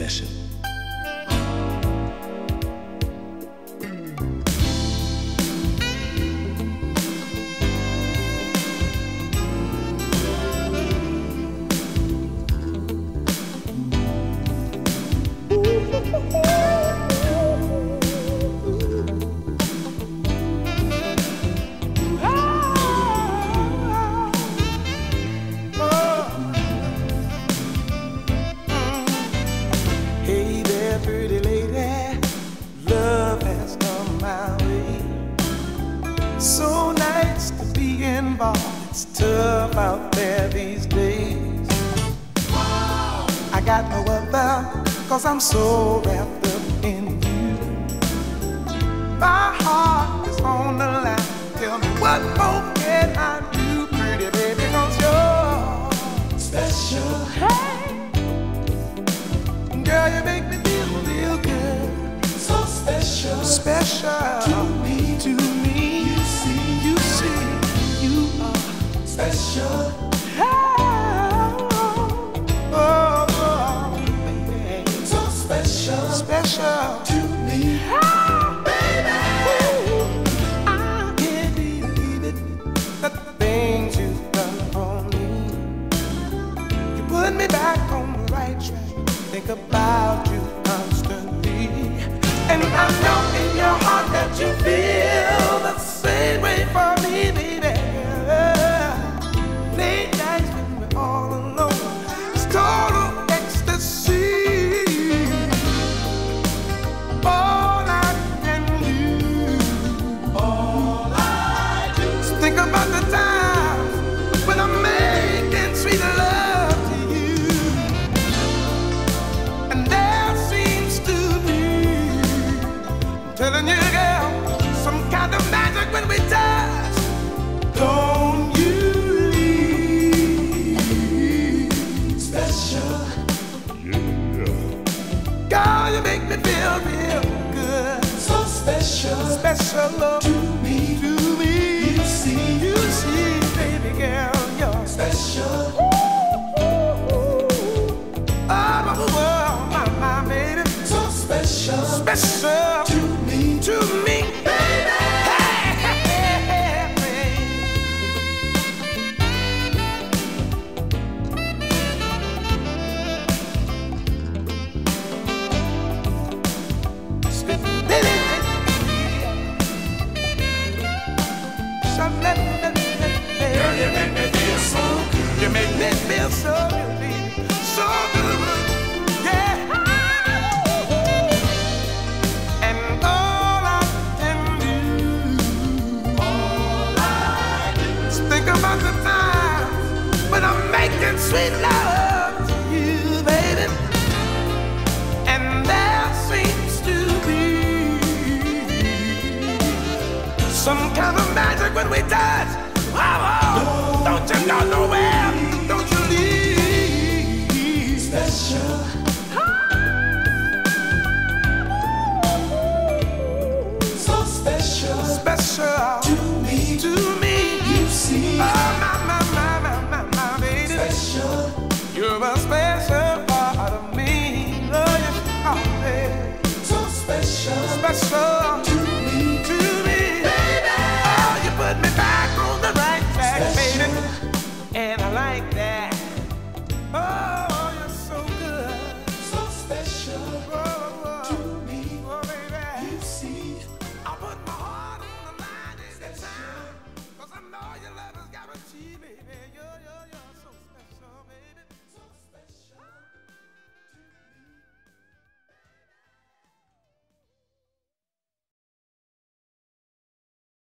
vessel. So nice to be involved. It's tough out there these days. I got no other, cause I'm so wrapped up in you. My heart special. Special. To me. Ah! baby. I can't believe it. The things you've done for me. You put me back on the right track. Think about you constantly. And I know me feel real good. So special, special to me, to me. You see, you see, baby girl, you're special. Ah, my world, my, my baby. So special. Special. To me. To me, making sweet love special, special to me, to me. Baby. Oh, you put me back on the right track, baby. And I like that. Oh.